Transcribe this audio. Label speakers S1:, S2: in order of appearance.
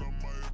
S1: little money.